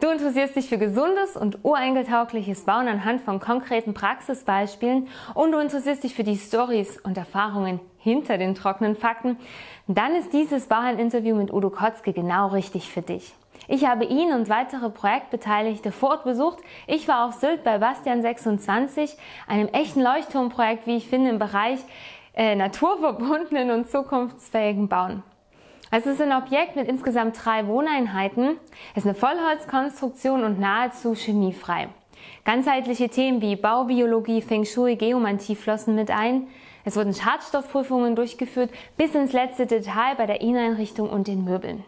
Du interessierst dich für gesundes und urenkeltaugliches Bauen anhand von konkreten Praxisbeispielen und du interessierst dich für die Stories und Erfahrungen hinter den trockenen Fakten, dann ist dieses Bauherrn-Interview mit Udo Kotzke genau richtig für dich. Ich habe ihn und weitere Projektbeteiligte vor Ort besucht. Ich war auf Sylt bei Bastian 26, einem echten Leuchtturmprojekt, wie ich finde, im Bereich äh, naturverbundenen und zukunftsfähigen Bauen. Es ist ein Objekt mit insgesamt drei Wohneinheiten. Es ist eine Vollholzkonstruktion und nahezu chemiefrei. Ganzheitliche Themen wie Baubiologie, Feng Shui, Geomantie flossen mit ein. Es wurden Schadstoffprüfungen durchgeführt bis ins letzte Detail bei der Inneneinrichtung und den Möbeln.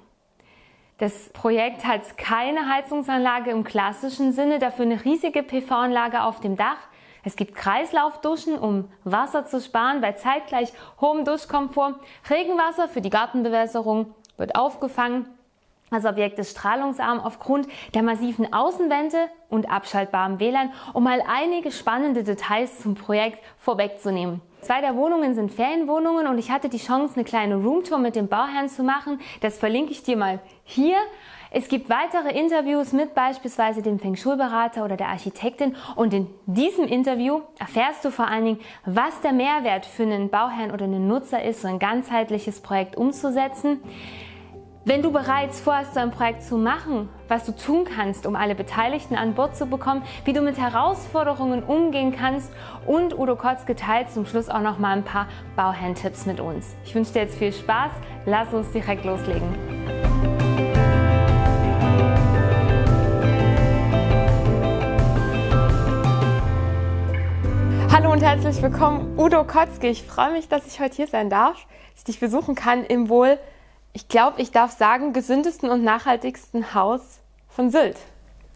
Das Projekt hat keine Heizungsanlage im klassischen Sinne, dafür eine riesige PV-Anlage auf dem Dach. Es gibt Kreislaufduschen, um Wasser zu sparen bei zeitgleich hohem Duschkomfort. Regenwasser für die Gartenbewässerung wird aufgefangen. Das Objekt ist strahlungsarm aufgrund der massiven Außenwände und abschaltbarem WLAN, um mal einige spannende Details zum Projekt vorwegzunehmen. Zwei der Wohnungen sind Ferienwohnungen und ich hatte die Chance, eine kleine Roomtour mit dem Bauherrn zu machen. Das verlinke ich dir mal hier. Es gibt weitere Interviews mit beispielsweise dem Feng Shui-Berater oder der Architektin und in diesem Interview erfährst du vor allen Dingen, was der Mehrwert für einen Bauherrn oder einen Nutzer ist, so ein ganzheitliches Projekt umzusetzen. Wenn du bereits vorhast, so ein Projekt zu machen, was du tun kannst, um alle Beteiligten an Bord zu bekommen, wie du mit Herausforderungen umgehen kannst und Udo Kotzke teilt zum Schluss auch noch mal ein paar Bauherrn-Tipps mit uns. Ich wünsche dir jetzt viel Spaß. Lass uns direkt loslegen. Hallo und herzlich willkommen, Udo Kotzke. Ich freue mich, dass ich heute hier sein darf, dass ich dich besuchen kann im wohl, ich glaube, ich darf sagen, gesündesten und nachhaltigsten Haus von Sylt.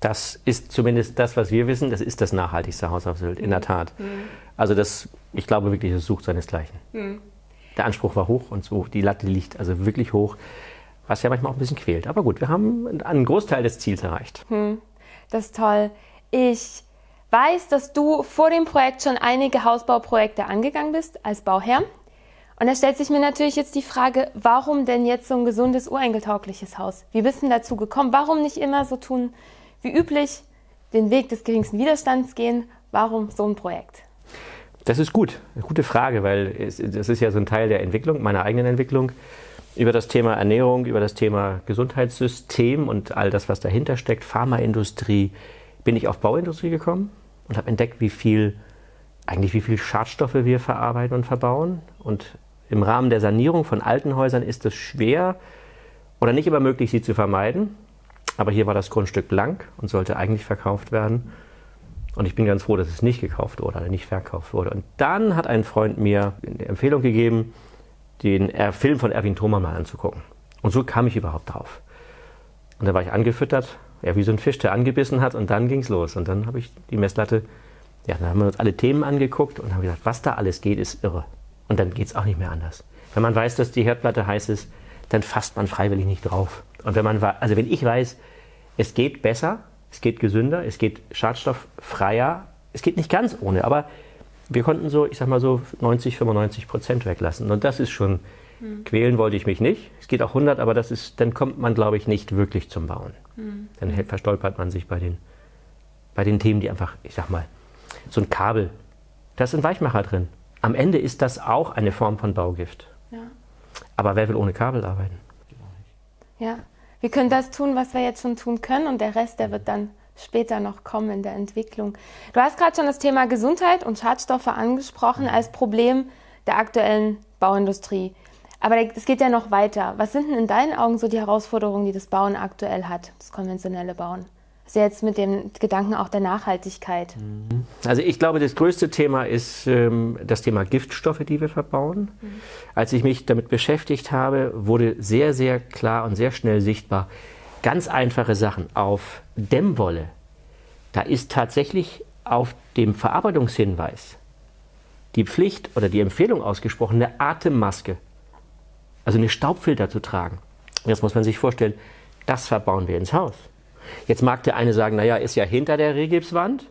Das ist zumindest das, was wir wissen. Das ist das nachhaltigste Haus auf Sylt, in der Tat. Mhm. Also das, ich glaube wirklich, es sucht seinesgleichen. Mhm. Der Anspruch war hoch und so, die Latte liegt also wirklich hoch, was ja manchmal auch ein bisschen quält. Aber gut, wir haben einen Großteil des Ziels erreicht. Mhm. Das ist toll. Ich weiß, dass du vor dem Projekt schon einige Hausbauprojekte angegangen bist als Bauherr. Und da stellt sich mir natürlich jetzt die Frage, warum denn jetzt so ein gesundes, urenkeltaugliches Haus? Wie bist du dazu gekommen? Warum nicht immer so tun wie üblich, den Weg des geringsten Widerstands gehen? Warum so ein Projekt? Das ist gut, eine gute Frage, weil es, das ist ja so ein Teil der Entwicklung, meiner eigenen Entwicklung, über das Thema Ernährung, über das Thema Gesundheitssystem und all das, was dahinter steckt, Pharmaindustrie, bin ich auf Bauindustrie gekommen und habe entdeckt, wie viel, eigentlich wie viel Schadstoffe wir verarbeiten und verbauen. Und im Rahmen der Sanierung von alten Häusern ist es schwer oder nicht immer möglich, sie zu vermeiden. Aber hier war das Grundstück blank und sollte eigentlich verkauft werden. Und ich bin ganz froh, dass es nicht gekauft wurde oder nicht verkauft wurde. Und dann hat ein Freund mir die Empfehlung gegeben, den Film von Erwin Thoma mal anzugucken. Und so kam ich überhaupt drauf. Und da war ich angefüttert ja, wie so ein Fisch, der angebissen hat und dann ging es los. Und dann habe ich die Messlatte, ja, dann haben wir uns alle Themen angeguckt und haben gesagt, was da alles geht, ist irre. Und dann geht es auch nicht mehr anders. Wenn man weiß, dass die Herdplatte heiß ist, dann fasst man freiwillig nicht drauf. Und wenn man, also wenn ich weiß, es geht besser, es geht gesünder, es geht schadstofffreier, es geht nicht ganz ohne, aber wir konnten so, ich sag mal so 90, 95 Prozent weglassen. Und das ist schon, mhm. quälen wollte ich mich nicht. Es geht auch 100, aber das ist, dann kommt man, glaube ich, nicht wirklich zum Bauen. Mhm. Dann verstolpert man sich bei den, bei den Themen, die einfach, ich sag mal, so ein Kabel, da ist ein Weichmacher drin. Am Ende ist das auch eine Form von Baugift. Ja. Aber wer will ohne Kabel arbeiten? Ja, wir können das tun, was wir jetzt schon tun können und der Rest, der wird dann später noch kommen in der Entwicklung. Du hast gerade schon das Thema Gesundheit und Schadstoffe angesprochen als Problem der aktuellen Bauindustrie. Aber es geht ja noch weiter. Was sind denn in deinen Augen so die Herausforderungen, die das Bauen aktuell hat, das konventionelle Bauen? Jetzt mit dem Gedanken auch der Nachhaltigkeit. Mhm. Also ich glaube, das größte Thema ist ähm, das Thema Giftstoffe, die wir verbauen. Mhm. Als ich mich damit beschäftigt habe, wurde sehr, sehr klar und sehr schnell sichtbar, ganz einfache Sachen auf Dämmwolle. Da ist tatsächlich auf dem Verarbeitungshinweis die Pflicht oder die Empfehlung ausgesprochen, eine Atemmaske also eine Staubfilter zu tragen. Jetzt muss man sich vorstellen, das verbauen wir ins Haus. Jetzt mag der eine sagen, naja, ist ja hinter der Rehgipswand,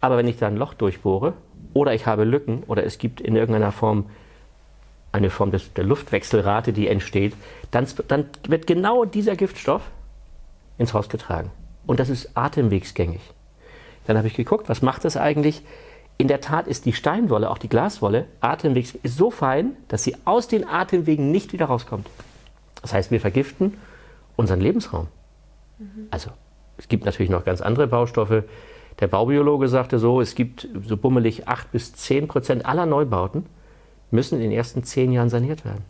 aber wenn ich da ein Loch durchbohre oder ich habe Lücken oder es gibt in irgendeiner Form eine Form des, der Luftwechselrate, die entsteht, dann, dann wird genau dieser Giftstoff ins Haus getragen. und das ist atemwegsgängig. Dann habe ich geguckt, was macht das eigentlich? In der Tat ist die Steinwolle, auch die Glaswolle, atemwegs ist so fein, dass sie aus den Atemwegen nicht wieder rauskommt. Das heißt, wir vergiften unseren Lebensraum. Mhm. Also es gibt natürlich noch ganz andere Baustoffe. Der Baubiologe sagte so, es gibt so bummelig 8 bis 10 Prozent aller Neubauten müssen in den ersten zehn Jahren saniert werden.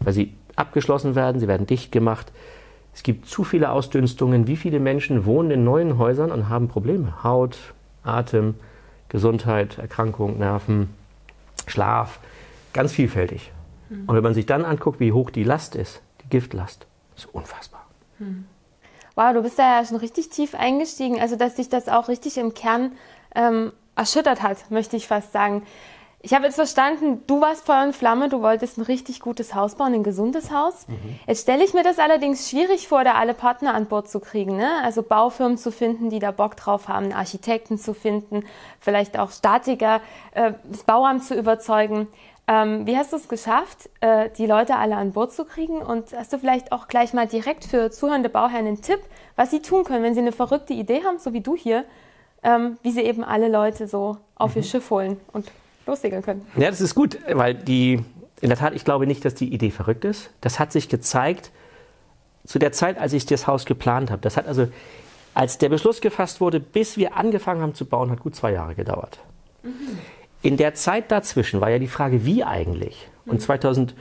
Weil sie abgeschlossen werden, sie werden dicht gemacht. Es gibt zu viele Ausdünstungen. Wie viele Menschen wohnen in neuen Häusern und haben Probleme? Haut, Atem, Gesundheit, Erkrankung, Nerven, Schlaf, ganz vielfältig. Mhm. Und wenn man sich dann anguckt, wie hoch die Last ist, die Giftlast, ist unfassbar. Mhm. Wow, du bist da ja schon richtig tief eingestiegen, also dass dich das auch richtig im Kern ähm, erschüttert hat, möchte ich fast sagen. Ich habe jetzt verstanden, du warst Feuer und Flamme, du wolltest ein richtig gutes Haus bauen, ein gesundes Haus. Mhm. Jetzt stelle ich mir das allerdings schwierig vor, da alle Partner an Bord zu kriegen. Ne? Also Baufirmen zu finden, die da Bock drauf haben, Architekten zu finden, vielleicht auch Statiker, äh, das Bauamt zu überzeugen. Ähm, wie hast du es geschafft, äh, die Leute alle an Bord zu kriegen? Und hast du vielleicht auch gleich mal direkt für zuhörende Bauherren einen Tipp, was sie tun können, wenn sie eine verrückte Idee haben, so wie du hier, ähm, wie sie eben alle Leute so auf mhm. ihr Schiff holen und lossegeln können. Ja, das ist gut, weil die, in der Tat, ich glaube nicht, dass die Idee verrückt ist. Das hat sich gezeigt zu der Zeit, als ich das Haus geplant habe. Das hat also, als der Beschluss gefasst wurde, bis wir angefangen haben zu bauen, hat gut zwei Jahre gedauert. Mhm. In der Zeit dazwischen war ja die Frage, wie eigentlich? Und 2018,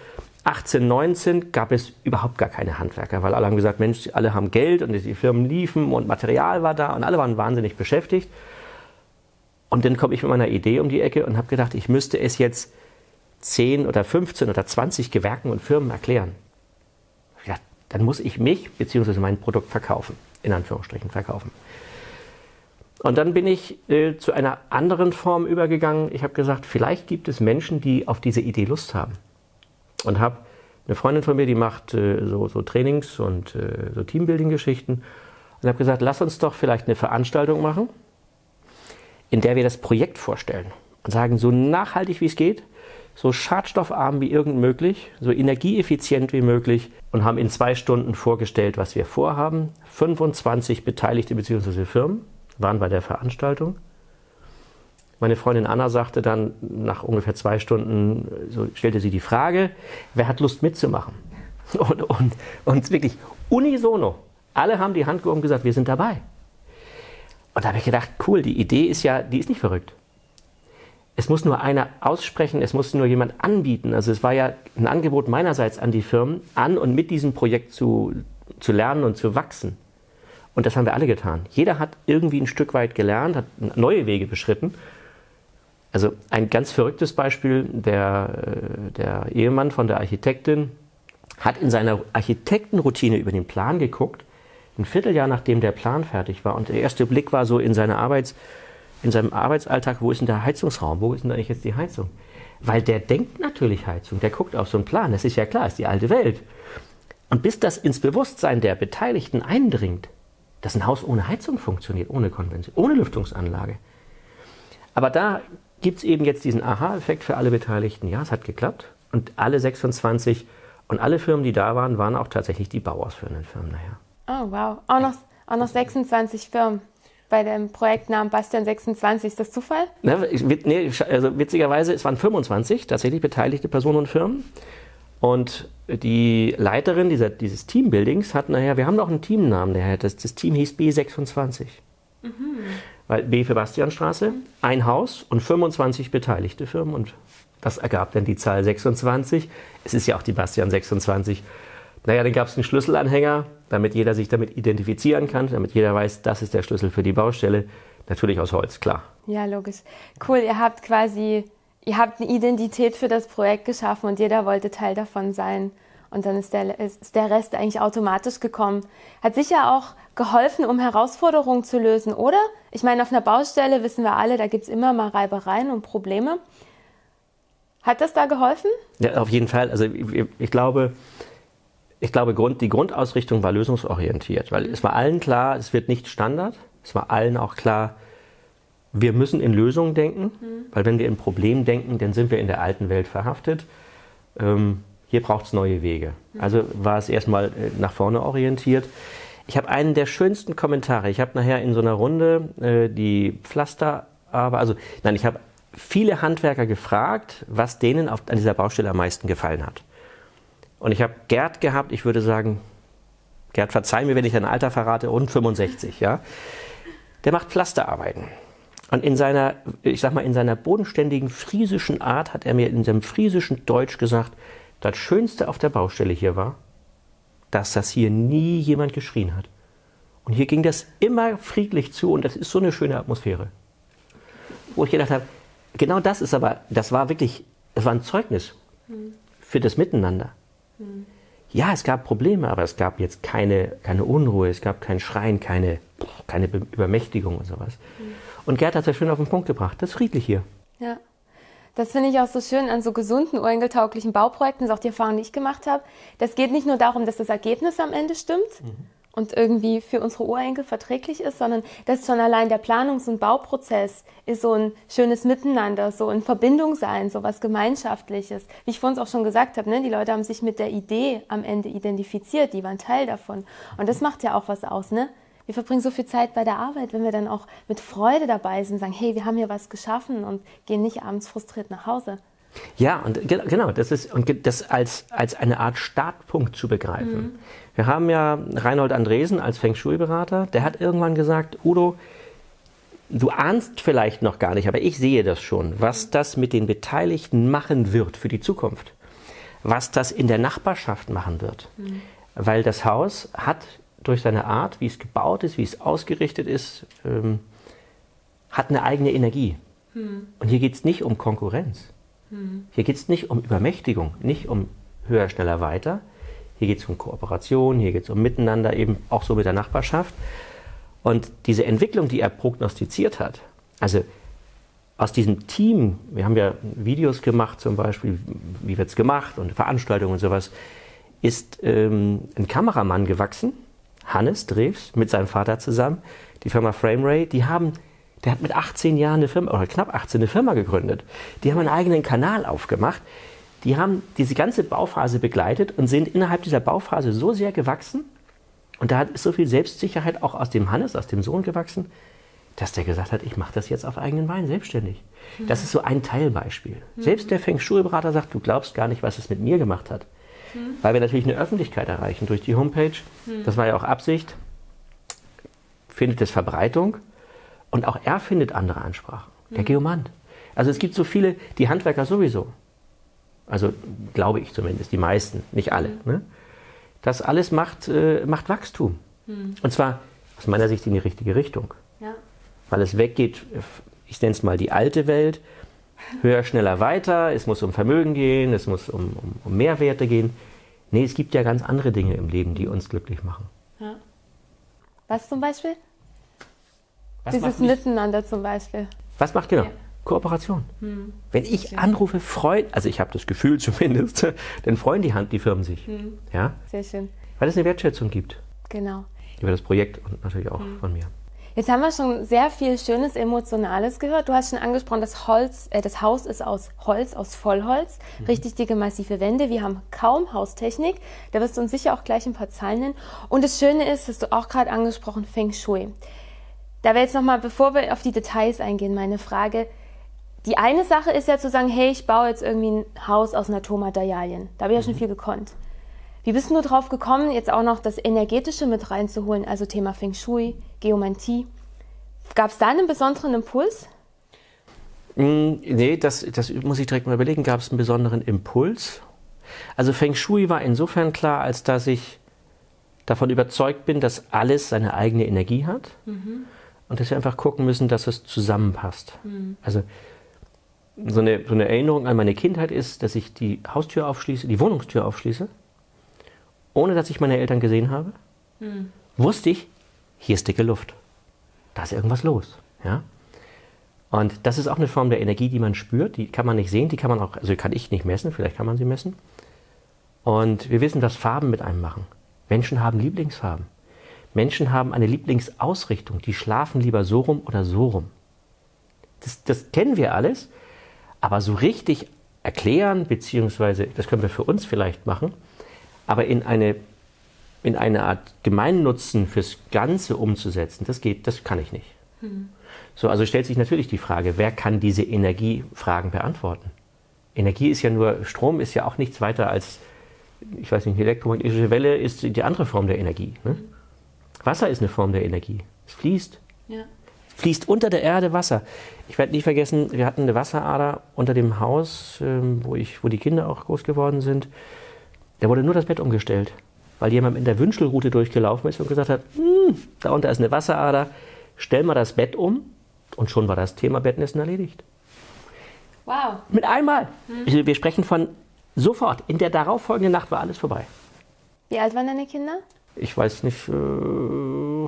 mhm. 19 gab es überhaupt gar keine Handwerker, weil alle haben gesagt, Mensch, alle haben Geld und die Firmen liefen und Material war da und alle waren wahnsinnig beschäftigt. Und dann komme ich mit meiner Idee um die Ecke und habe gedacht, ich müsste es jetzt 10 oder 15 oder 20 Gewerken und Firmen erklären. Ja, dann muss ich mich bzw. mein Produkt verkaufen, in Anführungsstrichen verkaufen. Und dann bin ich äh, zu einer anderen Form übergegangen. Ich habe gesagt, vielleicht gibt es Menschen, die auf diese Idee Lust haben. Und habe eine Freundin von mir, die macht äh, so, so, Trainings und äh, so Teambuilding-Geschichten. Und habe gesagt, lass uns doch vielleicht eine Veranstaltung machen in der wir das Projekt vorstellen und sagen, so nachhaltig wie es geht, so schadstoffarm wie irgend möglich, so energieeffizient wie möglich und haben in zwei Stunden vorgestellt, was wir vorhaben. 25 Beteiligte bzw. Firmen waren bei der Veranstaltung. Meine Freundin Anna sagte dann nach ungefähr zwei Stunden, so stellte sie die Frage, wer hat Lust mitzumachen? Und, und, und wirklich unisono. Alle haben die Hand gehoben und gesagt, wir sind dabei. Und da habe ich gedacht, cool, die Idee ist ja, die ist nicht verrückt. Es muss nur einer aussprechen, es muss nur jemand anbieten. Also es war ja ein Angebot meinerseits an die Firmen, an und mit diesem Projekt zu, zu lernen und zu wachsen. Und das haben wir alle getan. Jeder hat irgendwie ein Stück weit gelernt, hat neue Wege beschritten. Also ein ganz verrücktes Beispiel, der, äh, der Ehemann von der Architektin hat in seiner Architektenroutine über den Plan geguckt ein Vierteljahr nachdem der Plan fertig war und der erste Blick war so in, seine Arbeits, in seinem Arbeitsalltag, wo ist denn der Heizungsraum, wo ist denn eigentlich jetzt die Heizung? Weil der denkt natürlich Heizung, der guckt auf so einen Plan, das ist ja klar, ist die alte Welt. Und bis das ins Bewusstsein der Beteiligten eindringt, dass ein Haus ohne Heizung funktioniert, ohne Konvention, ohne Lüftungsanlage. Aber da gibt es eben jetzt diesen Aha-Effekt für alle Beteiligten. Ja, es hat geklappt. Und alle 26 und alle Firmen, die da waren, waren auch tatsächlich die bauausführenden Firmen nachher. Oh, wow. Auch noch, auch noch 26 Firmen bei dem Projektnamen Bastian 26. Ist das Zufall? Ne, nee, also witzigerweise, es waren 25 tatsächlich beteiligte Personen und Firmen. Und die Leiterin dieser, dieses Teambuildings hat nachher, wir haben noch einen Teamnamen, der, das, das Team hieß B26. Mhm. Weil B für Bastianstraße, ein Haus und 25 beteiligte Firmen. Und das ergab dann die Zahl 26. Es ist ja auch die Bastian 26. Naja, dann gab es einen Schlüsselanhänger, damit jeder sich damit identifizieren kann, damit jeder weiß, das ist der Schlüssel für die Baustelle. Natürlich aus Holz, klar. Ja, logisch. Cool, ihr habt quasi, ihr habt eine Identität für das Projekt geschaffen und jeder wollte Teil davon sein. Und dann ist der, ist der Rest eigentlich automatisch gekommen. Hat sicher auch geholfen, um Herausforderungen zu lösen, oder? Ich meine, auf einer Baustelle wissen wir alle, da gibt es immer mal Reibereien und Probleme. Hat das da geholfen? Ja, auf jeden Fall. Also ich, ich glaube, ich glaube, Grund, die Grundausrichtung war lösungsorientiert, weil es war allen klar, es wird nicht Standard. Es war allen auch klar, wir müssen in Lösungen denken, mhm. weil wenn wir in Problemen denken, dann sind wir in der alten Welt verhaftet. Ähm, hier braucht es neue Wege. Mhm. Also war es erstmal äh, nach vorne orientiert. ich habe einen der schönsten Kommentare. Ich habe nachher in so einer Runde äh, die Pflaster, aber also nein, ich habe viele Handwerker gefragt, was denen auf, an dieser Baustelle am meisten gefallen hat. Und ich habe Gerd gehabt, ich würde sagen, Gerd, verzeih mir, wenn ich ein Alter verrate, rund 65, ja. Der macht Pflasterarbeiten. Und in seiner, ich sag mal, in seiner bodenständigen friesischen Art hat er mir in seinem friesischen Deutsch gesagt, das Schönste auf der Baustelle hier war, dass das hier nie jemand geschrien hat. Und hier ging das immer friedlich zu und das ist so eine schöne Atmosphäre. Wo ich gedacht habe, genau das ist aber, das war wirklich, es war ein Zeugnis für das Miteinander. Ja, es gab Probleme, aber es gab jetzt keine, keine Unruhe, es gab kein Schreien, keine, keine Übermächtigung und sowas. Und Gerd hat es ja schön auf den Punkt gebracht. Das ist friedlich hier. Ja. Das finde ich auch so schön an so gesunden, urenkeltauglichen Bauprojekten, das ist auch die Erfahrung, die ich gemacht habe. Das geht nicht nur darum, dass das Ergebnis am Ende stimmt mhm. und irgendwie für unsere Urenkel verträglich ist, sondern dass schon allein der Planungs- und Bauprozess ist so ein schönes Miteinander, so in Verbindung sein, so was Gemeinschaftliches. Wie ich vorhin auch schon gesagt habe, ne, die Leute haben sich mit der Idee am Ende identifiziert, die waren Teil davon. Und das macht ja auch was aus, ne? Wir verbringen so viel Zeit bei der Arbeit, wenn wir dann auch mit Freude dabei sind, sagen, hey, wir haben hier was geschaffen und gehen nicht abends frustriert nach Hause. Ja, und genau, das ist und das als, als eine Art Startpunkt zu begreifen. Mhm. Wir haben ja Reinhold Andresen als Feng Shui-Berater, der hat irgendwann gesagt, Udo, du ahnst vielleicht noch gar nicht, aber ich sehe das schon, was das mit den Beteiligten machen wird für die Zukunft. Was das in der Nachbarschaft machen wird. Mhm. Weil das Haus hat durch seine Art, wie es gebaut ist, wie es ausgerichtet ist, ähm, hat eine eigene Energie. Hm. Und hier geht es nicht um Konkurrenz. Hm. Hier geht es nicht um Übermächtigung, nicht um höher, schneller, weiter. Hier geht es um Kooperation, hier geht es um Miteinander, eben auch so mit der Nachbarschaft. Und diese Entwicklung, die er prognostiziert hat, also aus diesem Team, wir haben ja Videos gemacht zum Beispiel, wie wird es gemacht und Veranstaltungen und sowas, ist ähm, ein Kameramann gewachsen, Hannes Drews mit seinem Vater zusammen, die Firma FrameRay, die haben, der hat mit 18 Jahren eine Firma, oder knapp 18 eine Firma gegründet. Die haben einen eigenen Kanal aufgemacht. Die haben diese ganze Bauphase begleitet und sind innerhalb dieser Bauphase so sehr gewachsen. Und da ist so viel Selbstsicherheit auch aus dem Hannes, aus dem Sohn gewachsen, dass der gesagt hat, ich mache das jetzt auf eigenen Beinen selbstständig. Das ist so ein Teilbeispiel. Mhm. Selbst der Feng Shui-Berater sagt, du glaubst gar nicht, was es mit mir gemacht hat. Mhm. Weil wir natürlich eine Öffentlichkeit erreichen durch die Homepage. Mhm. Das war ja auch Absicht. Findet es Verbreitung und auch er findet andere Ansprachen. Der Geomant. Also es gibt so viele, die Handwerker sowieso. Also glaube ich zumindest, die meisten, nicht alle. Ne? Das alles macht, äh, macht Wachstum. Und zwar aus meiner Sicht in die richtige Richtung. Ja. Weil es weggeht, ich nenne es mal die alte Welt, höher, schneller, weiter, es muss um Vermögen gehen, es muss um, um, um Mehrwerte gehen. Nee, es gibt ja ganz andere Dinge im Leben, die uns glücklich machen. Ja. Was zum Beispiel? Was Dieses Miteinander zum Beispiel. Was macht genau? Ja. Kooperation. Hm. Wenn ich anrufe, freuen, also ich habe das Gefühl zumindest, dann freuen die Hand die Firmen sich. Hm. Ja? Sehr schön. Weil es eine Wertschätzung gibt. Genau. Über das Projekt und natürlich auch hm. von mir. Jetzt haben wir schon sehr viel Schönes, Emotionales gehört. Du hast schon angesprochen, das, Holz, äh, das Haus ist aus Holz, aus Vollholz. Mhm. Richtig dicke, massive Wände. Wir haben kaum Haustechnik. Da wirst du uns sicher auch gleich ein paar Zahlen nennen. Und das Schöne ist, hast du auch gerade angesprochen, Feng Shui. Da wäre jetzt nochmal, bevor wir auf die Details eingehen, meine Frage. Die eine Sache ist ja zu sagen, hey, ich baue jetzt irgendwie ein Haus aus Naturmaterialien. Da habe ich ja schon mhm. viel gekonnt. Wie bist du drauf gekommen, jetzt auch noch das Energetische mit reinzuholen, also Thema Feng Shui, Geomantie? Gab es da einen besonderen Impuls? Mm, nee, das, das muss ich direkt mal überlegen. Gab es einen besonderen Impuls? Also Feng Shui war insofern klar, als dass ich davon überzeugt bin, dass alles seine eigene Energie hat mhm. und dass wir einfach gucken müssen, dass es zusammenpasst. Mhm. Also so eine, so eine Erinnerung an meine Kindheit ist, dass ich die Haustür aufschließe, die Wohnungstür aufschließe ohne dass ich meine Eltern gesehen habe, hm. wusste ich, hier ist dicke Luft. Da ist irgendwas los. Ja? Und das ist auch eine Form der Energie, die man spürt. Die kann man nicht sehen, die kann man auch, also kann ich nicht messen, vielleicht kann man sie messen. Und wir wissen, was Farben mit einem machen. Menschen haben Lieblingsfarben. Menschen haben eine Lieblingsausrichtung. Die schlafen lieber so rum oder so rum. Das, das kennen wir alles, aber so richtig erklären, beziehungsweise das können wir für uns vielleicht machen, aber in eine in eine Art Gemeinnutzen fürs Ganze umzusetzen, das geht, das kann ich nicht. Mhm. So, also stellt sich natürlich die Frage, wer kann diese Energiefragen beantworten? Energie ist ja nur, Strom ist ja auch nichts weiter als, ich weiß nicht, eine elektromagnetische Welle ist die andere Form der Energie. Ne? Wasser ist eine Form der Energie. Es fließt. Ja. Es fließt unter der Erde Wasser. Ich werde nie vergessen, wir hatten eine Wasserader unter dem Haus, ähm, wo, ich, wo die Kinder auch groß geworden sind. Da wurde nur das Bett umgestellt, weil jemand in der Wünschelroute durchgelaufen ist und gesagt hat, hm, da unter ist eine Wasserader, stell mal das Bett um. Und schon war das Thema Bettnissen erledigt. Wow. Mit einmal. Hm. Wir sprechen von sofort. In der darauffolgenden Nacht war alles vorbei. Wie alt waren deine Kinder? Ich weiß nicht, äh,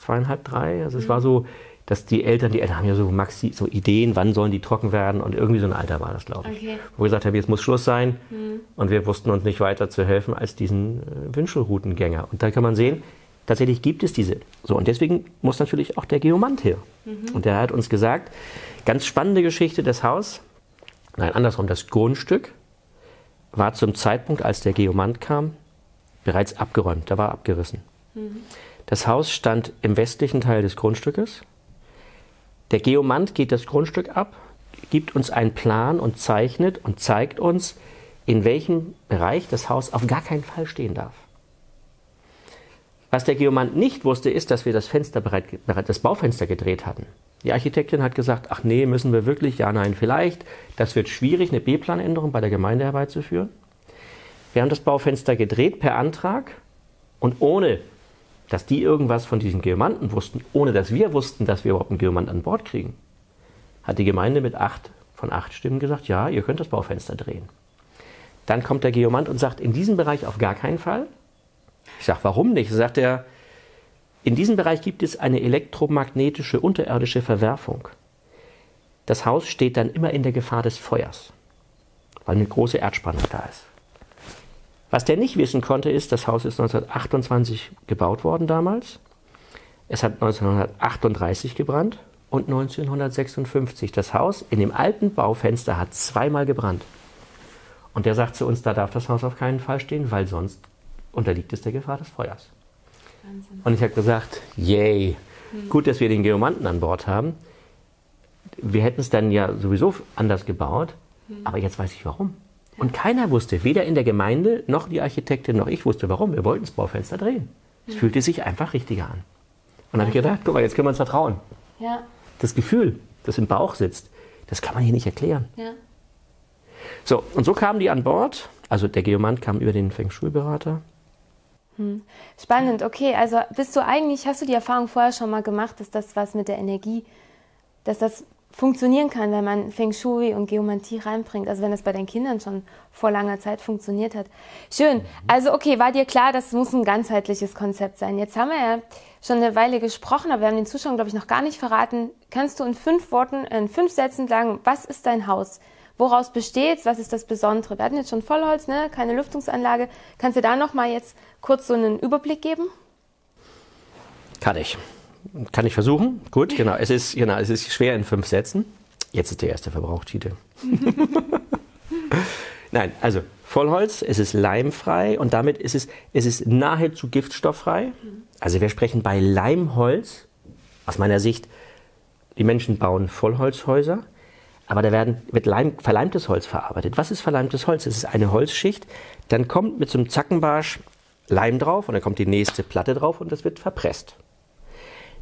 zweieinhalb, drei. Also hm. es war so, dass die Eltern, die Eltern haben ja so maxi, so Ideen, wann sollen die trocken werden und irgendwie so ein Alter war das, glaube ich. Okay. Wo wir gesagt haben, jetzt muss Schluss sein hm. und wir wussten uns nicht weiter zu helfen als diesen äh, Wünschelroutengänger. Und da kann man sehen, tatsächlich gibt es diese. So, und deswegen muss natürlich auch der Geomant her. Mhm. Und der hat uns gesagt, ganz spannende Geschichte, das Haus, nein, andersrum, das Grundstück war zum Zeitpunkt, als der Geomant kam, bereits abgeräumt, da war abgerissen. Mhm. Das Haus stand im westlichen Teil des Grundstückes. Der Geomant geht das Grundstück ab, gibt uns einen Plan und zeichnet und zeigt uns, in welchem Bereich das Haus auf gar keinen Fall stehen darf. Was der Geomant nicht wusste, ist, dass wir das Fenster bereit, das Baufenster gedreht hatten. Die Architektin hat gesagt, ach nee, müssen wir wirklich? Ja, nein, vielleicht. Das wird schwierig, eine B-Planänderung bei der Gemeinde herbeizuführen. Wir haben das Baufenster gedreht per Antrag und ohne, dass die irgendwas von diesen Geomanten wussten, ohne dass wir wussten, dass wir überhaupt einen Geomant an Bord kriegen, hat die Gemeinde mit acht von acht Stimmen gesagt, ja, ihr könnt das Baufenster drehen. Dann kommt der Geomant und sagt, in diesem Bereich auf gar keinen Fall. Ich sage, warum nicht? Sagt er, in diesem Bereich gibt es eine elektromagnetische unterirdische Verwerfung. Das Haus steht dann immer in der Gefahr des Feuers, weil eine große Erdspannung da ist. Was der nicht wissen konnte, ist, das Haus ist 1928 gebaut worden damals. Es hat 1938 gebrannt und 1956. Das Haus in dem alten Baufenster hat zweimal gebrannt. Und der sagt zu uns, da darf das Haus auf keinen Fall stehen, weil sonst unterliegt es der Gefahr des Feuers. Wahnsinn. Und ich habe gesagt, yay, hm. gut, dass wir den Geomanten an Bord haben. Wir hätten es dann ja sowieso anders gebaut, hm. aber jetzt weiß ich warum. Und keiner wusste, weder in der Gemeinde noch die Architektin noch ich wusste warum. Wir wollten das Baufenster drehen. Es hm. fühlte sich einfach richtiger an. Und dann habe ich gedacht, guck mal, jetzt können wir uns vertrauen. Ja. Das Gefühl, das im Bauch sitzt, das kann man hier nicht erklären. Ja. So, und so kamen die an Bord. Also der Geomant kam über den Feng Shui-Berater. Hm. Spannend, okay. Also bist du eigentlich, hast du die Erfahrung vorher schon mal gemacht, dass das was mit der Energie, dass das funktionieren kann, wenn man Feng Shui und Geomantie reinbringt. Also wenn das bei den Kindern schon vor langer Zeit funktioniert hat. Schön. Also okay, war dir klar, das muss ein ganzheitliches Konzept sein. Jetzt haben wir ja schon eine Weile gesprochen, aber wir haben den Zuschauern, glaube ich, noch gar nicht verraten. Kannst du in fünf Worten, in fünf Sätzen sagen, was ist dein Haus? Woraus besteht es? Was ist das Besondere? Wir hatten jetzt schon Vollholz, ne? keine Lüftungsanlage. Kannst du da noch mal jetzt kurz so einen Überblick geben? Kann ich. Kann ich versuchen? Gut, genau. Es ist, genau, es ist schwer in fünf Sätzen. Jetzt ist der erste Verbrauchstitel. Nein, also Vollholz, es ist leimfrei und damit ist es, es ist nahezu giftstofffrei. Also wir sprechen bei Leimholz, aus meiner Sicht, die Menschen bauen Vollholzhäuser aber da werden, wird Leim, verleimtes Holz verarbeitet. Was ist verleimtes Holz? Es ist eine Holzschicht, dann kommt mit so einem Zackenbarsch Leim drauf und dann kommt die nächste Platte drauf und das wird verpresst.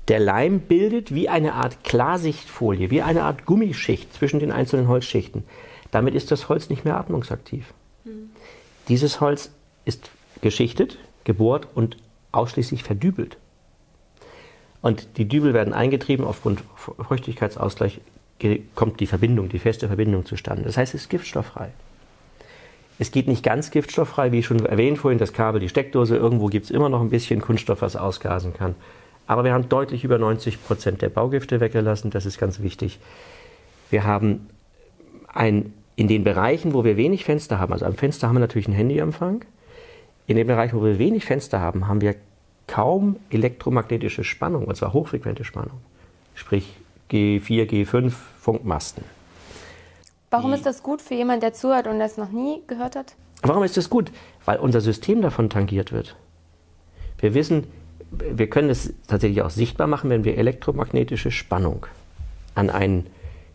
Der Leim bildet wie eine Art Klarsichtfolie, wie eine Art Gummischicht zwischen den einzelnen Holzschichten. Damit ist das Holz nicht mehr atmungsaktiv. Mhm. Dieses Holz ist geschichtet, gebohrt und ausschließlich verdübelt. Und die Dübel werden eingetrieben aufgrund Feuchtigkeitsausgleich kommt die Verbindung, die feste Verbindung zustande. Das heißt, es ist giftstofffrei. Es geht nicht ganz giftstofffrei, wie schon erwähnt vorhin, das Kabel, die Steckdose. Irgendwo gibt es immer noch ein bisschen Kunststoff, was ausgasen kann. Aber wir haben deutlich über 90 Prozent der Baugifte weggelassen. Das ist ganz wichtig. Wir haben ein, in den Bereichen, wo wir wenig Fenster haben, also am Fenster haben wir natürlich einen Handyempfang. In den Bereichen, wo wir wenig Fenster haben, haben wir kaum elektromagnetische Spannung, und zwar hochfrequente Spannung. Sprich, G4, G5 Funkmasten. Warum ist das gut für jemanden, der zuhört und das noch nie gehört hat? Warum ist das gut? Weil unser System davon tangiert wird. Wir wissen, wir können es tatsächlich auch sichtbar machen, wenn wir elektromagnetische Spannung an einen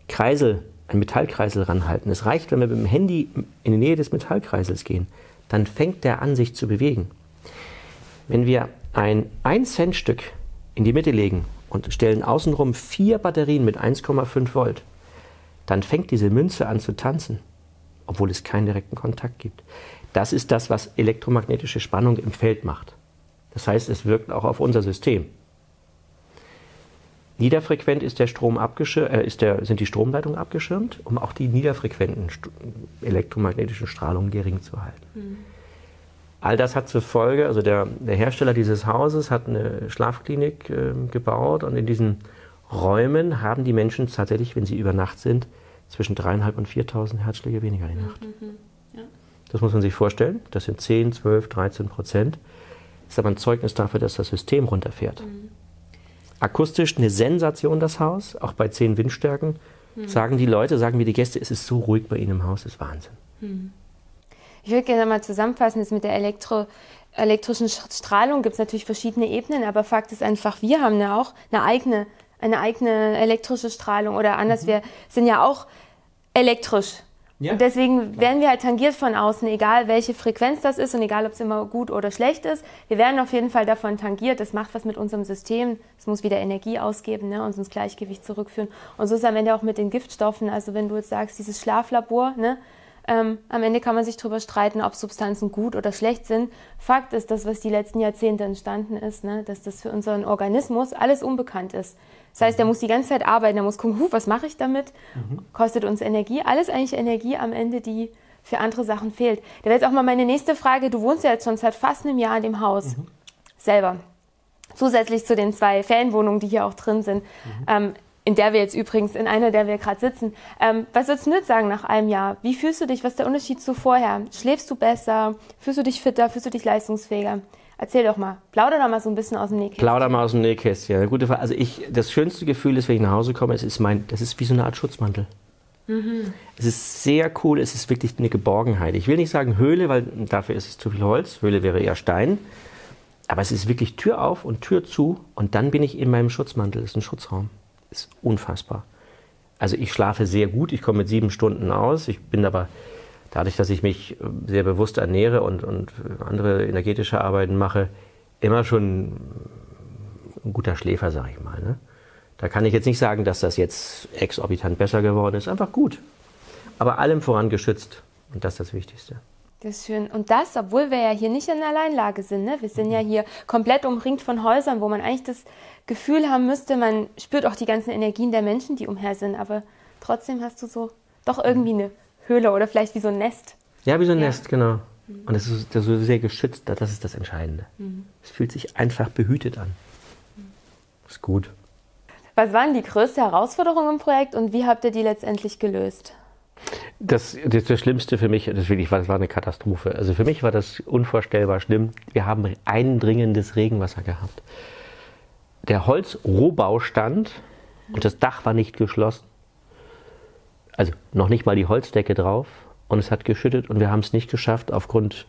Kreisel, einen Metallkreisel ranhalten. Es reicht, wenn wir mit dem Handy in die Nähe des Metallkreisels gehen, dann fängt der an, sich zu bewegen. Wenn wir ein 1-Cent-Stück in die Mitte legen und stellen außenrum vier Batterien mit 1,5 Volt, dann fängt diese Münze an zu tanzen, obwohl es keinen direkten Kontakt gibt. Das ist das, was elektromagnetische Spannung im Feld macht. Das heißt, es wirkt auch auf unser System. Niederfrequent ist der Strom äh, ist der, sind die Stromleitungen abgeschirmt, um auch die niederfrequenten elektromagnetischen Strahlungen gering zu halten. Mhm. All das hat zur Folge, also der, der Hersteller dieses Hauses hat eine Schlafklinik äh, gebaut und in diesen Räumen haben die Menschen tatsächlich, wenn sie über Nacht sind, zwischen 3.500 und 4.000 Herzschläge weniger die Nacht. Mhm, mhm, ja. Das muss man sich vorstellen. Das sind 10, 12, 13 Prozent. Das ist aber ein Zeugnis dafür, dass das System runterfährt. Mhm. Akustisch eine Sensation, das Haus, auch bei 10 Windstärken. Mhm. Sagen die Leute, sagen mir die Gäste, es ist so ruhig bei Ihnen im Haus, das ist Wahnsinn. Mhm. Ich würde gerne mal zusammenfassen, dass mit der Elektro, elektrischen Strahlung gibt es natürlich verschiedene Ebenen, aber Fakt ist einfach, wir haben ja auch eine eigene, eine eigene elektrische Strahlung oder anders, mhm. wir sind ja auch elektrisch. Ja. Und deswegen werden wir halt tangiert von außen, egal welche Frequenz das ist und egal, ob es immer gut oder schlecht ist. Wir werden auf jeden Fall davon tangiert. Das macht was mit unserem System. Es muss wieder Energie ausgeben, ne, uns ins Gleichgewicht zurückführen. Und so ist es am Ende auch mit den Giftstoffen. Also wenn du jetzt sagst, dieses Schlaflabor, ne, ähm, am Ende kann man sich darüber streiten, ob Substanzen gut oder schlecht sind. Fakt ist, das, was die letzten Jahrzehnte entstanden ist, ne, dass das für unseren Organismus alles unbekannt ist. Das heißt, er muss die ganze Zeit arbeiten, er muss gucken, huh, was mache ich damit? Mhm. Kostet uns Energie. Alles eigentlich Energie am Ende, die für andere Sachen fehlt. Da wäre jetzt auch mal meine nächste Frage. Du wohnst ja jetzt schon seit fast einem Jahr in dem Haus mhm. selber. Zusätzlich zu den zwei Ferienwohnungen, die hier auch drin sind. Mhm. Ähm, in der wir jetzt übrigens, in einer, der wir gerade sitzen. Ähm, was würdest du jetzt sagen nach einem Jahr? Wie fühlst du dich? Was ist der Unterschied zu vorher? Schläfst du besser? Fühlst du dich fitter? Fühlst du dich leistungsfähiger? Erzähl doch mal. Plauder doch mal so ein bisschen aus dem Nähkästchen. Plauder mal aus dem Nähkästchen. Gute Frage. Also ich, das schönste Gefühl ist, wenn ich nach Hause komme, es ist mein, das ist wie so eine Art Schutzmantel. Mhm. Es ist sehr cool, es ist wirklich eine Geborgenheit. Ich will nicht sagen Höhle, weil dafür ist es zu viel Holz. Höhle wäre eher Stein. Aber es ist wirklich Tür auf und Tür zu und dann bin ich in meinem Schutzmantel. Das ist ein Schutzraum ist unfassbar. Also ich schlafe sehr gut, ich komme mit sieben Stunden aus. Ich bin aber dadurch, dass ich mich äh, sehr bewusst ernähre und, und andere energetische Arbeiten mache, immer schon ein guter Schläfer, sage ich mal. Ne? Da kann ich jetzt nicht sagen, dass das jetzt exorbitant besser geworden ist. Einfach gut. Aber allem voran geschützt. Und das ist das Wichtigste. Das ist schön. Und das, obwohl wir ja hier nicht in Alleinlage sind. Ne? Wir sind ja hier komplett umringt von Häusern, wo man eigentlich das Gefühl haben müsste, man spürt auch die ganzen Energien der Menschen, die umher sind. Aber trotzdem hast du so doch irgendwie eine Höhle oder vielleicht wie so ein Nest. Ja, wie so ein ja. Nest, genau. Mhm. Und es ist so sehr geschützt, das ist das Entscheidende. Mhm. Es fühlt sich einfach behütet an. Mhm. Ist gut. Was waren die größte Herausforderung im Projekt und wie habt ihr die letztendlich gelöst? Das, das, das Schlimmste für mich, das, wirklich, das war eine Katastrophe. Also für mich war das unvorstellbar schlimm. Wir haben eindringendes Regenwasser gehabt. Der Holzrohbau stand und das Dach war nicht geschlossen. Also noch nicht mal die Holzdecke drauf. Und es hat geschüttet und wir haben es nicht geschafft, aufgrund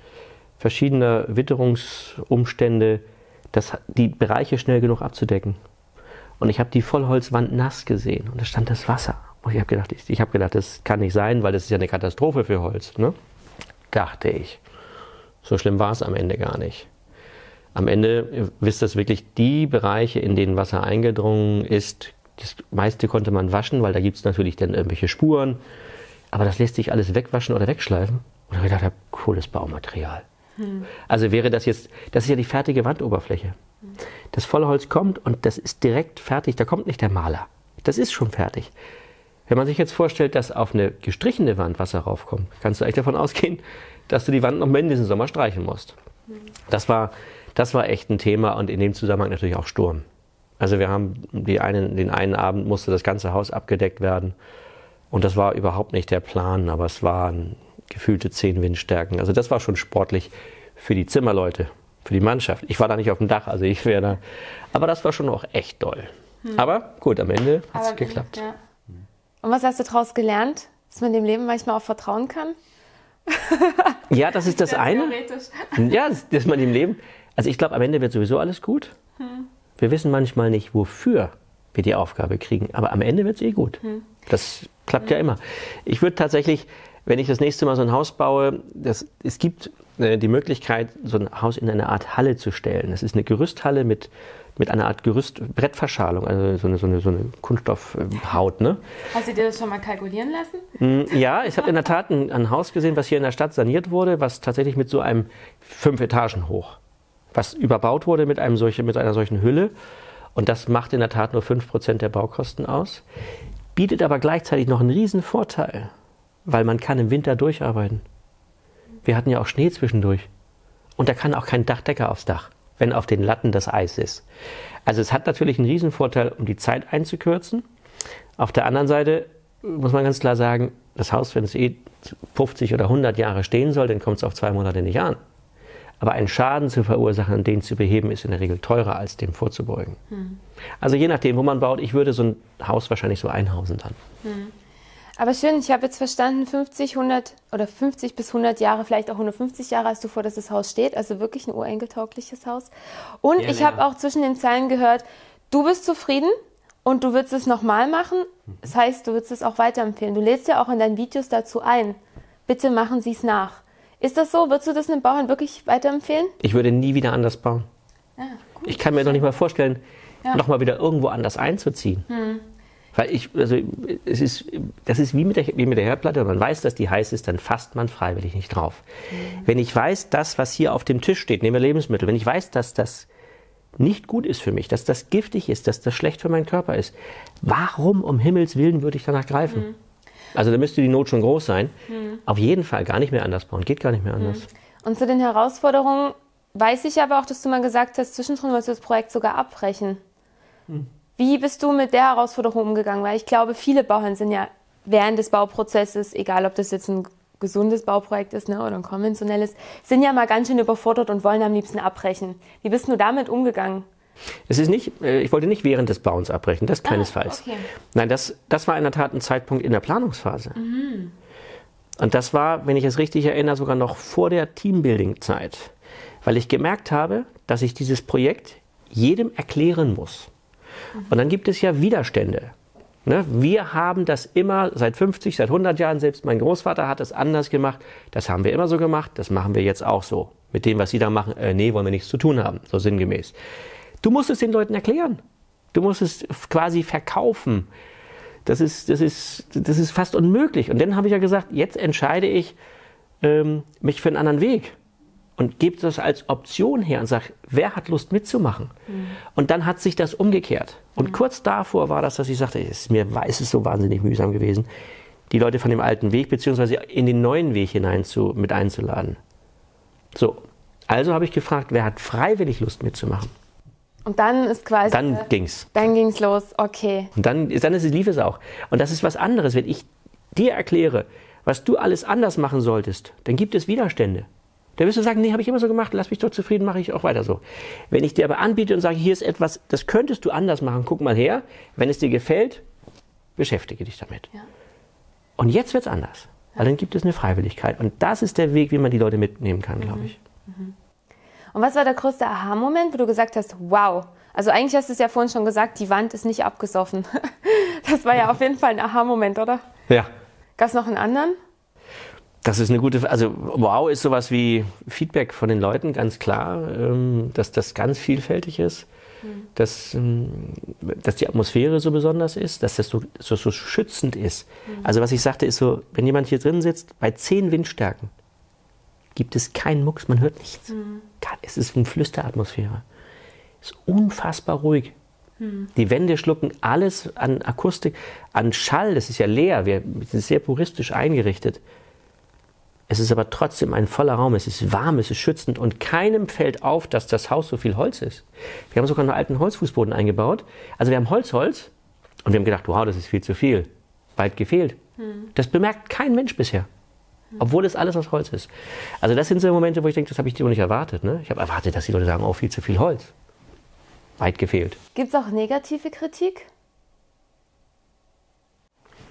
verschiedener Witterungsumstände, das, die Bereiche schnell genug abzudecken. Und ich habe die Vollholzwand nass gesehen und da stand das Wasser. Und ich habe gedacht, ich, ich habe gedacht, das kann nicht sein, weil das ist ja eine Katastrophe für Holz. Ne? Dachte ich. So schlimm war es am Ende gar nicht. Am Ende wisst das wirklich die Bereiche, in denen Wasser eingedrungen ist. Das meiste konnte man waschen, weil da gibt es natürlich dann irgendwelche Spuren. Aber das lässt sich alles wegwaschen oder wegschleifen. Und ich gedacht, cooles Baumaterial. Hm. Also wäre das jetzt, das ist ja die fertige Wandoberfläche. Das Vollholz kommt und das ist direkt fertig, da kommt nicht der Maler. Das ist schon fertig. Wenn man sich jetzt vorstellt, dass auf eine gestrichene Wand Wasser raufkommt, kannst du eigentlich davon ausgehen, dass du die Wand noch mindestens Sommer streichen musst. Das war, das war echt ein Thema und in dem Zusammenhang natürlich auch Sturm. Also wir haben die einen, den einen Abend musste das ganze Haus abgedeckt werden und das war überhaupt nicht der Plan, aber es waren gefühlte zehn Windstärken. Also das war schon sportlich für die Zimmerleute, für die Mannschaft. Ich war da nicht auf dem Dach, also ich wäre da. Aber das war schon auch echt doll. Hm. Aber gut, am Ende hat es geklappt. Ja. Und was hast du daraus gelernt? Dass man dem Leben manchmal auch vertrauen kann? ja, das ist das, eine. theoretisch. Ja, das, das man im Leben. Also ich glaube, am Ende wird sowieso alles gut. Wir wissen manchmal nicht, wofür wir die Aufgabe kriegen, aber am Ende wird es eh gut. Das klappt ja immer. Ich würde tatsächlich, wenn ich das nächste Mal so ein Haus baue, das, es gibt äh, die Möglichkeit, so ein Haus in eine Art Halle zu stellen. Das ist eine Gerüsthalle mit, mit einer Art Gerüstbrettverschalung, also so eine, so eine, so eine Kunststoffhaut. Ne? Hast du dir das schon mal kalkulieren lassen? Mm, Ja, ich habe in der Tat ein, ein Haus gesehen, was hier in der Stadt saniert wurde, was tatsächlich mit so einem fünf Etagen hoch, was überbaut wurde mit, einem solche, mit einer solchen Hülle. Und das macht in der Tat nur 5% der Baukosten aus, bietet aber gleichzeitig noch einen riesen Vorteil, weil man kann im Winter durcharbeiten. Wir hatten ja auch Schnee zwischendurch. Und da kann auch kein Dachdecker aufs Dach, wenn auf den Latten das Eis ist. Also es hat natürlich einen riesen Vorteil, um die Zeit einzukürzen. Auf der anderen Seite muss man ganz klar sagen, das Haus, wenn es eh 50 oder 100 Jahre stehen soll, dann kommt es auf zwei Monate nicht an. Aber einen Schaden zu verursachen und den zu beheben, ist in der Regel teurer, als dem vorzubeugen. Also je nachdem, wo man baut, ich würde so ein Haus wahrscheinlich so einhausen dann. Aber schön, ich habe jetzt verstanden, 50, 100 oder 50 bis 100 Jahre, vielleicht auch 150 Jahre hast du vor, dass das Haus steht. Also wirklich ein urenkeltaugliches Haus. Und Ja, ich habe auch zwischen den Zeilen gehört, du bist zufrieden und du würdest es nochmal machen. Das heißt, du würdest es auch weiterempfehlen. Du lädst ja auch in deinen Videos dazu ein. Bitte machen Sie es nach. Ist das so? Würdest du das einem Bauern wirklich weiterempfehlen? Ich würde nie wieder anders bauen. Ja, gut. Ich kann mir doch nicht mal vorstellen, Ja. nochmal wieder irgendwo anders einzuziehen. Weil ich, also es ist, das ist wie mit, der, wie mit der Herdplatte. Wenn man weiß, dass die heiß ist, dann fasst man freiwillig nicht drauf. Wenn ich weiß, das, was hier auf dem Tisch steht, nehmen wir Lebensmittel, wenn ich weiß, dass das nicht gut ist für mich, dass das giftig ist, dass das schlecht für meinen Körper ist, warum um Himmels Willen würde ich danach greifen? Also da müsste die Not schon groß sein. Auf jeden Fall gar nicht mehr anders bauen. Geht gar nicht mehr anders. Und zu den Herausforderungen weiß ich aber auch, dass du mal gesagt hast, zwischendrin wolltest du das Projekt sogar abbrechen. Wie bist du mit der Herausforderung umgegangen? Weil ich glaube, viele Bauern sind ja während des Bauprozesses, egal ob das jetzt ein gesundes Bauprojekt ist ne, oder ein konventionelles, sind ja mal ganz schön überfordert und wollen am liebsten abbrechen. Wie bist du damit umgegangen? Es ist nicht, äh, ich wollte nicht während des Bauens abbrechen, das keinesfalls. okay. Nein, das, das war in der Tat ein Zeitpunkt in der Planungsphase. Und das war, wenn ich es richtig erinnere, sogar noch vor der Teambuilding-Zeit. Weil ich gemerkt habe, dass ich dieses Projekt jedem erklären muss. Und dann gibt es ja Widerstände. Ne? Wir haben das immer seit 50, seit 100 Jahren, selbst mein Großvater hat es anders gemacht. Das haben wir immer so gemacht, das machen wir jetzt auch so. Mit dem, was Sie da machen, äh, nee, wollen wir nichts zu tun haben, so sinngemäß. Du musst es den Leuten erklären. Du musst es quasi verkaufen. Das ist, das ist, das ist fast unmöglich. Und dann habe ich ja gesagt, jetzt entscheide ich ähm, mich für einen anderen Weg und gebe das als Option her und sage, wer hat Lust mitzumachen? Und dann hat sich das umgekehrt. Und kurz davor war das, dass ich sagte, es ist mir es ist so wahnsinnig mühsam gewesen, die Leute von dem alten Weg beziehungsweise in den neuen Weg hinein zu, mit einzuladen. So, also habe ich gefragt, wer hat freiwillig Lust mitzumachen? Und dann ist quasi. Dann ging's. Dann ging's los. Okay. Und dann, dann ist es, lief es auch. Und das ist was anderes. Wenn ich dir erkläre, was du alles anders machen solltest, dann gibt es Widerstände. Da wirst du sagen, nee, habe ich immer so gemacht, lass mich doch zufrieden, mache ich auch weiter so. Wenn ich dir aber anbiete und sage, hier ist etwas, das könntest du anders machen, guck mal her, wenn es dir gefällt, beschäftige dich damit. Ja. Und jetzt wird's anders. Weil dann gibt es eine Freiwilligkeit. Und das ist der Weg, wie man die Leute mitnehmen kann, glaube ich. Und was war der größte Aha-Moment, wo du gesagt hast, wow. Also eigentlich hast du es ja vorhin schon gesagt, die Wand ist nicht abgesoffen. Das war ja auf jeden Fall ein Aha-Moment, oder? Ja. Gab es noch einen anderen? Das ist eine gute, also wow ist sowas wie Feedback von den Leuten, ganz klar, ähm, dass das ganz vielfältig ist, dass, ähm, dass die Atmosphäre so besonders ist, dass das so, so, so schützend ist. Also was ich sagte, ist so, wenn jemand hier drin sitzt, bei zehn Windstärken gibt es keinen Mucks, man hört nichts. Gar- Es ist eine Flüsteratmosphäre. Es ist unfassbar ruhig. Die Wände schlucken alles an Akustik, an Schall, das ist ja leer, wir sind sehr puristisch eingerichtet. Es ist aber trotzdem ein voller Raum, es ist warm, es ist schützend und keinem fällt auf, dass das Haus so viel Holz ist. Wir haben sogar einen alten Holzfußboden eingebaut. Also wir haben Holzholz und wir haben gedacht, wow, das ist viel zu viel. Weit gefehlt. Das bemerkt kein Mensch bisher. Obwohl es alles aus Holz ist. Also das sind so Momente, wo ich denke, das habe ich dir nicht erwartet. Ne? Ich habe erwartet, dass die Leute sagen, oh, viel zu viel Holz. Weit gefehlt. Gibt es auch negative Kritik?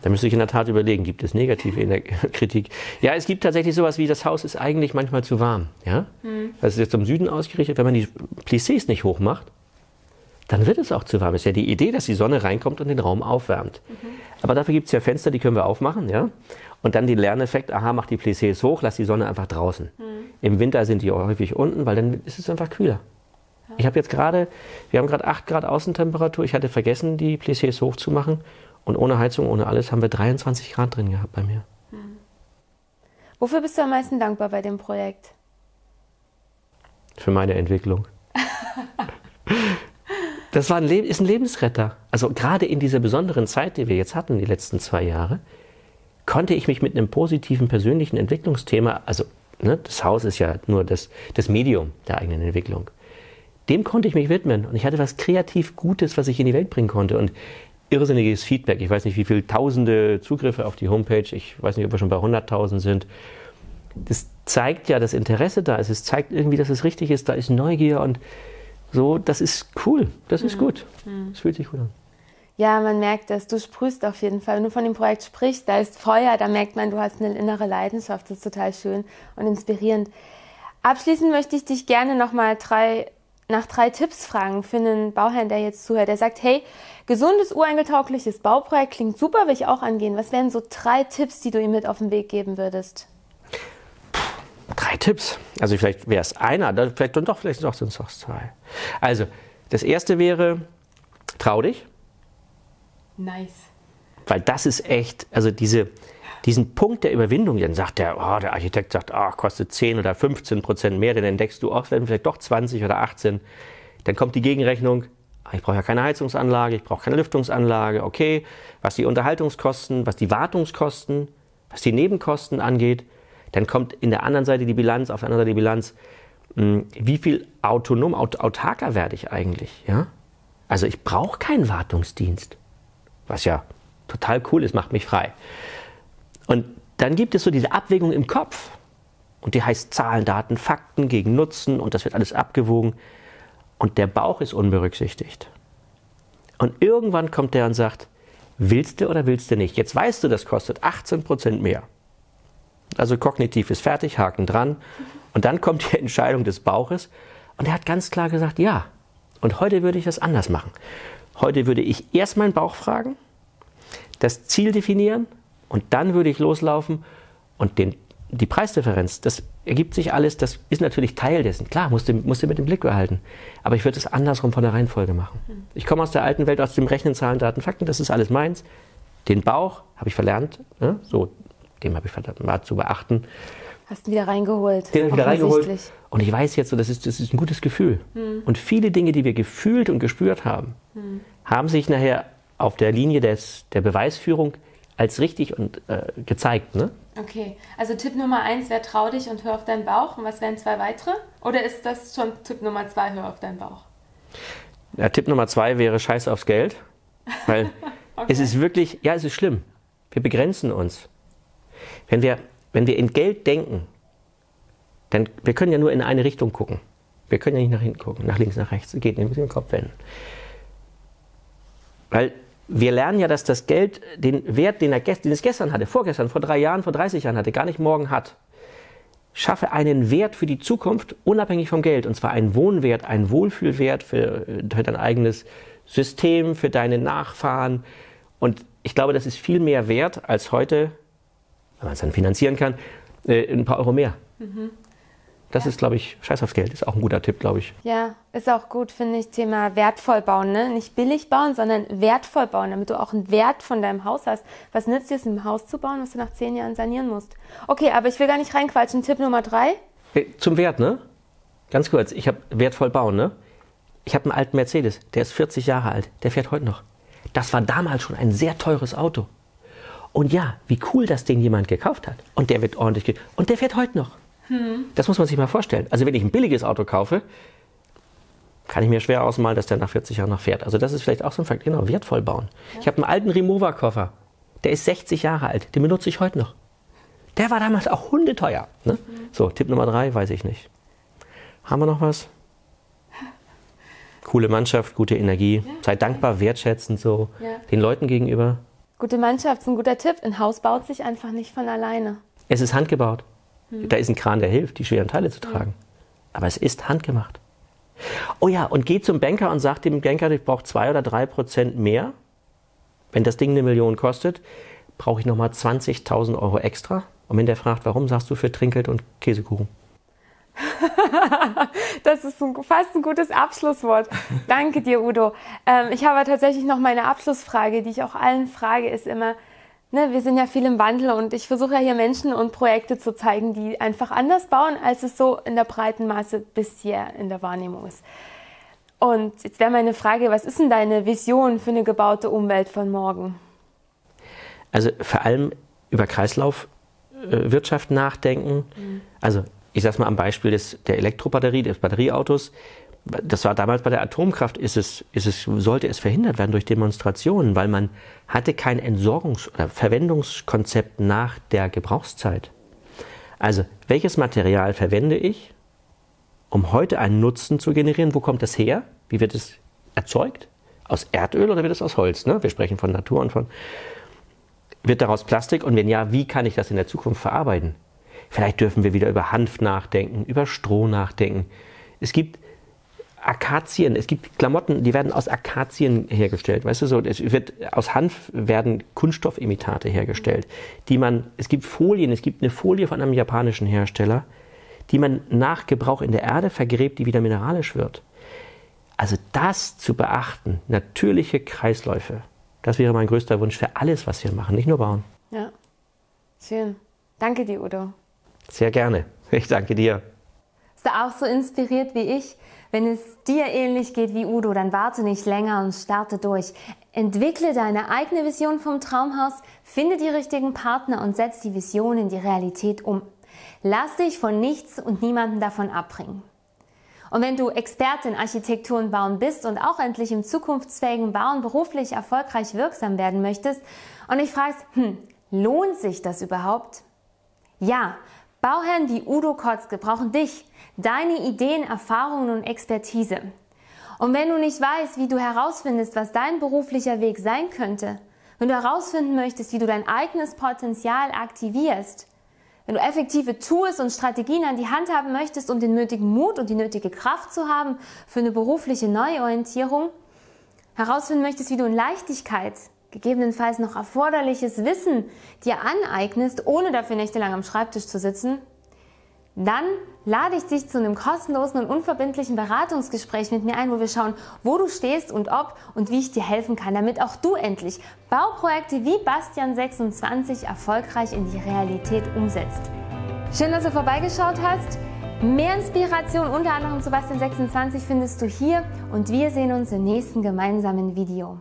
Da müsste ich in der Tat überlegen, gibt es negative Kritik? Ja, es gibt tatsächlich sowas wie, das Haus ist eigentlich manchmal zu warm. Ja? Mhm. Das ist jetzt im Süden ausgerichtet. Wenn man die Plissés nicht hoch macht, dann wird es auch zu warm. Es ist ja die Idee, dass die Sonne reinkommt und den Raum aufwärmt. Mhm. Aber dafür gibt es ja Fenster, die können wir aufmachen. Ja? Und dann den Lerneffekt, aha, mach die Plissés hoch, lass die Sonne einfach draußen. Mhm. Im Winter sind die häufig unten, weil dann ist es einfach kühler. Ja. Ich habe jetzt gerade, wir haben gerade 8 Grad Außentemperatur. Ich hatte vergessen, die Plissés hochzumachen. Und ohne Heizung, ohne alles haben wir 23 Grad drin gehabt bei mir. Mhm. Wofür bist du am meisten dankbar bei dem Projekt? Für meine Entwicklung. das war ein ist ein Lebensretter. Also gerade in dieser besonderen Zeit, die wir jetzt hatten, die letzten zwei Jahre, konnte ich mich mit einem positiven persönlichen Entwicklungsthema, also ne, das Haus ist ja nur das, das Medium der eigenen Entwicklung, dem konnte ich mich widmen. Und ich hatte was kreativ Gutes, was ich in die Welt bringen konnte. Und irrsinniges Feedback. Ich weiß nicht, wie viele tausende Zugriffe auf die Homepage. Ich weiß nicht, ob wir schon bei 100.000 sind. Das zeigt ja, dass Interesse da ist. Es zeigt irgendwie, dass es richtig ist. Da ist Neugier und so. Das ist cool. Das ist mhm. gut. Es mhm. fühlt sich gut an. Ja, man merkt das. Du sprühst auf jeden Fall. Wenn du von dem Projekt sprichst, da ist Feuer, da merkt man, du hast eine innere Leidenschaft. Das ist total schön und inspirierend. Abschließend möchte ich dich gerne nochmal drei, nach drei Tipps fragen für einen Bauherrn, der jetzt zuhört. Der sagt, hey, gesundes, ureingetaugliches Bauprojekt klingt super, will ich auch angehen. Was wären so drei Tipps, die du ihm mit auf den Weg geben würdest? Drei Tipps. Also vielleicht wäre es einer, vielleicht und doch, vielleicht sind es auch zwei. Also, das erste wäre, trau dich. Nice. Weil das ist echt, also diese, diesen Punkt der Überwindung, dann sagt der, oh, der Architekt sagt, oh, kostet 10 oder 15 Prozent mehr, dann entdeckst du auch vielleicht doch 20 oder 18. Dann kommt die Gegenrechnung, ah, ich brauche ja keine Heizungsanlage, ich brauche keine Lüftungsanlage, okay. Was die Unterhaltungskosten, was die Wartungskosten, was die Nebenkosten angeht, dann kommt in der anderen Seite die Bilanz, auf der anderen Seite die Bilanz, hm, wie viel autonom, aut autarker werde ich eigentlich, ja? Also ich brauche keinen Wartungsdienst, was ja total cool ist, macht mich frei. Und dann gibt es so diese Abwägung im Kopf. Und die heißt Zahlen, Daten, Fakten gegen Nutzen und das wird alles abgewogen. Und der Bauch ist unberücksichtigt. Und irgendwann kommt der und sagt, willst du oder willst du nicht? Jetzt weißt du, das kostet 18 Prozent mehr. Also kognitiv ist fertig, Haken dran. Und dann kommt die Entscheidung des Bauches. Und er hat ganz klar gesagt, ja. Und heute würde ich das anders machen. Heute würde ich erst meinen Bauch fragen, das Ziel definieren und dann würde ich loslaufen und den, die Preisdifferenz, das ergibt sich alles, das ist natürlich Teil dessen. Klar, musst du, musst du mit dem Blick behalten. Aber ich würde es andersrum von der Reihenfolge machen. Ich komme aus der alten Welt, aus dem Rechnen, Zahlen, Daten, Fakten, das ist alles meins. Den Bauch habe ich verlernt, ne? so, dem habe ich mal zu beachten. Hast ihn wieder reingeholt. Den habe ich wieder reingeholt. Und ich weiß jetzt so, das ist, das ist ein gutes Gefühl. Hm. Und viele Dinge, die wir gefühlt und gespürt haben, hm. haben sich nachher auf der Linie des, der Beweisführung als richtig und äh, gezeigt. Ne? Okay, also Tipp Nummer eins wäre trau dich und hör auf deinen Bauch. Und was wären zwei weitere? Oder ist das schon Tipp Nummer zwei, hör auf deinen Bauch? Ja, Tipp Nummer zwei wäre Scheiß aufs Geld. Weil okay. es ist wirklich, ja, es ist schlimm. Wir begrenzen uns. Wenn wir, wenn wir in Geld denken, dann wir können ja nur in eine Richtung gucken. Wir können ja nicht nach hinten gucken, nach links, nach rechts. Geht nicht, mit dem Kopf wenden. Weil wir lernen ja, dass das Geld den Wert, den, er, den es gestern hatte, vorgestern, vor drei Jahren, vor 30 Jahren hatte, gar nicht morgen hat. Schaffe einen Wert für die Zukunft, unabhängig vom Geld. Und zwar einen Wohnwert, einen Wohlfühlwert für, für dein eigenes System, für deine Nachfahren. Und ich glaube, das ist viel mehr wert als heute, wenn man es dann finanzieren kann, äh, ein paar Euro mehr. Mhm. Das ja. ist, glaube ich, Scheiß aufs Geld. Ist auch ein guter Tipp, glaube ich. Ja, ist auch gut, finde ich, Thema wertvoll bauen. Ne? Nicht billig bauen, sondern wertvoll bauen, damit du auch einen Wert von deinem Haus hast. Was nützt dir es, ein Haus zu bauen, was du nach zehn Jahren sanieren musst? Okay, aber ich will gar nicht reinquatschen. Tipp Nummer drei. Zum Wert, ne? Ganz kurz. Ich habe wertvoll bauen, ne? Ich habe einen alten Mercedes, der ist 40 Jahre alt. Der fährt heute noch. Das war damals schon ein sehr teures Auto. Und ja, wie cool, dass den jemand gekauft hat. Und der wird ordentlich. Und der fährt heute noch. Hm. Das muss man sich mal vorstellen. Also wenn ich ein billiges Auto kaufe, kann ich mir schwer ausmalen, dass der nach 40 Jahren noch fährt. Also das ist vielleicht auch so ein Fakt. Genau, wertvoll bauen. Ja. Ich habe einen alten Remover-Koffer. Der ist 60 Jahre alt. Den benutze ich heute noch. Der war damals auch hundeteuer. Ne? Mhm. So, Tipp Nummer drei, weiß ich nicht. Haben wir noch was? Coole Mannschaft, gute Energie. Ja. Sei dankbar, wertschätzend so. Ja. Den Leuten gegenüber. Gute Mannschaft ist ein guter Tipp. Ein Haus baut sich einfach nicht von alleine. Es ist handgebaut. Hm. Da ist ein Kran, der hilft, die schweren Teile zu tragen. Hm. Aber es ist handgemacht. Oh ja, und geh zum Banker und sag dem Banker, ich brauche zwei oder drei Prozent mehr. Wenn das Ding eine Million kostet, brauche ich nochmal 20.000 Euro extra. Und wenn der fragt, warum, sagst du für Trinkgeld und Käsekuchen. das ist ein, fast ein gutes Abschlusswort. Danke dir, Udo. Ähm, ich habe tatsächlich noch meine Abschlussfrage, die ich auch allen frage, ist immer, ne, wir sind ja viel im Wandel und ich versuche ja hier Menschen und Projekte zu zeigen, die einfach anders bauen, als es so in der breiten Masse bisher in der Wahrnehmung ist. Und jetzt wäre meine Frage, was ist denn deine Vision für eine gebaute Umwelt von morgen? Also vor allem über Kreislaufwirtschaft nachdenken. Mhm. Also ich sage mal am Beispiel des, der Elektrobatterie, des Batterieautos. Das war damals bei der Atomkraft, ist es, ist es, sollte es verhindert werden durch Demonstrationen, weil man hatte kein Entsorgungs- oder Verwendungskonzept nach der Gebrauchszeit. Also, welches Material verwende ich, um heute einen Nutzen zu generieren? Wo kommt das her? Wie wird es erzeugt? Aus Erdöl oder wird es aus Holz? Ne? Wir sprechen von Natur und von. Wird daraus Plastik? Und wenn ja, wie kann ich das in der Zukunft verarbeiten? Vielleicht dürfen wir wieder über Hanf nachdenken, über Stroh nachdenken. Es gibt Akazien, es gibt Klamotten, die werden aus Akazien hergestellt. Weißt du so, es wird, aus Hanf werden Kunststoffimitate hergestellt, die man, es gibt Folien, es gibt eine Folie von einem japanischen Hersteller, die man nach Gebrauch in der Erde vergräbt, die wieder mineralisch wird. Also das zu beachten, natürliche Kreisläufe, das wäre mein größter Wunsch für alles, was wir machen, nicht nur bauen. Ja, schön. Danke dir, Udo. Sehr gerne. Ich danke dir. Bist du auch so inspiriert wie ich? Wenn es dir ähnlich geht wie Udo, dann warte nicht länger und starte durch. Entwickle deine eigene Vision vom Traumhaus, finde die richtigen Partner und setz die Vision in die Realität um. Lass dich von nichts und niemandem davon abbringen. Und wenn du Expertin Architektur und Bauen bist und auch endlich im zukunftsfähigen Bauen beruflich erfolgreich wirksam werden möchtest und dich fragst, hm, lohnt sich das überhaupt? Ja, Bauherren wie Udo Kotzke brauchen dich, deine Ideen, Erfahrungen und Expertise. Und wenn du nicht weißt, wie du herausfindest, was dein beruflicher Weg sein könnte, wenn du herausfinden möchtest, wie du dein eigenes Potenzial aktivierst, wenn du effektive Tools und Strategien an die Hand haben möchtest, um den nötigen Mut und die nötige Kraft zu haben für eine berufliche Neuorientierung, herausfinden möchtest, wie du in Leichtigkeit gegebenenfalls noch erforderliches Wissen dir aneignest, ohne dafür nächtelang am Schreibtisch zu sitzen, dann lade ich dich zu einem kostenlosen und unverbindlichen Beratungsgespräch mit mir ein, wo wir schauen, wo du stehst und ob und wie ich dir helfen kann, damit auch du endlich Bauprojekte wie Bastian 26 erfolgreich in die Realität umsetzt. Schön, dass du vorbeigeschaut hast. Mehr Inspiration unter anderem zu Bastian 26 findest du hier und wir sehen uns im nächsten gemeinsamen Video.